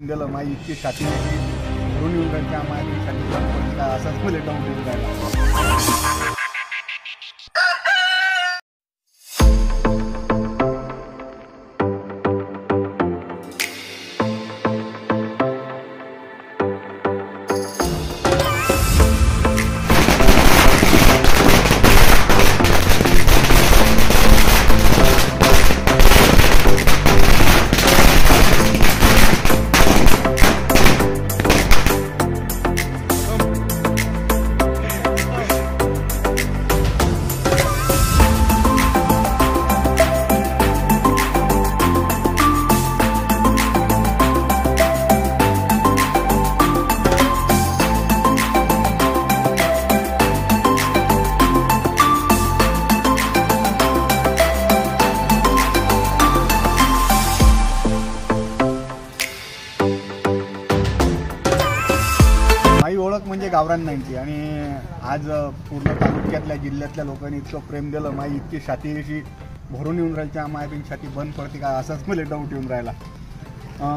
दिलं माझी इतकी छाती भरून येऊन राहिली त्या छाती असंच मला डाऊन येऊन राहिला. माझी ओळख म्हणजे गावरान आणि आज पूर्ण तालुक्यातल्या जिल्ह्यातल्या लोकांनी इतकं प्रेम दिलं. माई इतकी छातीशी भरून येऊन राहिली. त्या मायाबीन छाती बंद पडते का? असंच मला डाऊट येऊन राहिला.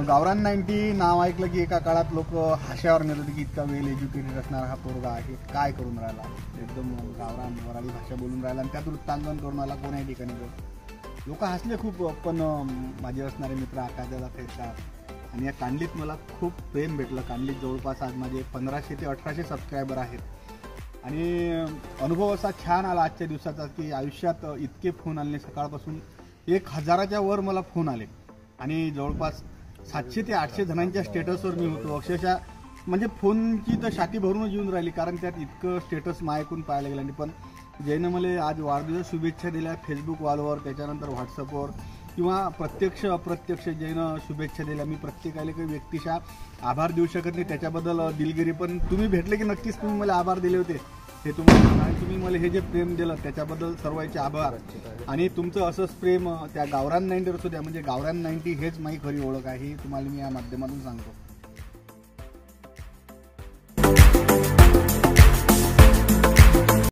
गावरान नाईन्टी नाव ऐकलं की एका काळात लोक हाशावर नेत होते की इतका वेल एज्युकेटेड असणारा हा पोरगा आहे. काय करून राहिला? एकदम गावरान वराली भाषा बोलून राहिला. आणि त्यात वृत्तांकन करून आला कोण्याही ठिकाणी लोक हसले खूप पण माझे असणारे मित्र आकाशाला फेसतात आणि या कांडलीत मला खूप प्रेम भेटलं. कांडलीत जवळपास आज माझे पंधराशे ते अठराशे सबस्क्रायबर आहेत. आणि अनुभव असा छान आला आजच्या दिवसाचा की आयुष्यात इतके फोन आले. सकाळपासून एक हजाराच्या वर मला फोन आले. आणि जवळपास सातशे ते आठशे जणांच्या स्टेटसवर मी होतो. अक्षरशः म्हणजे फोनची तर छाती भरूनच येऊन राहिली कारण त्यात इतकं स्टेटस मायकून पाहायला गेलं आणि पण ज्यानं मला आज वाढदिवस शुभेच्छा दिल्या फेसबुक वॉलवर त्याच्यानंतर व्हॉट्सअपवर किंवा प्रत्यक्ष अप्रत्यक्ष ज्यानं शुभेच्छा दिल्या मी प्रत्येकाला काही व्यक्तिशा आभार देऊ शकत नाही त्याच्याबद्दल दिलगिरी पण तुम्ही भेटले की नक्कीच तुम्ही मला आभार दिले होते हे तुम्हाला तुम्ही मला हे जे प्रेम दिलं त्याच्याबद्दल सर्वांचे आभार. आणि तुमचं असंच प्रेम त्या गावरान नाईन्टीवर सुद्धा म्हणजे गावरान नाईंटी हेच माझी खरी ओळख आहे ही तुम्हाला मी या माध्यमातून सांगतो.